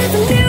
never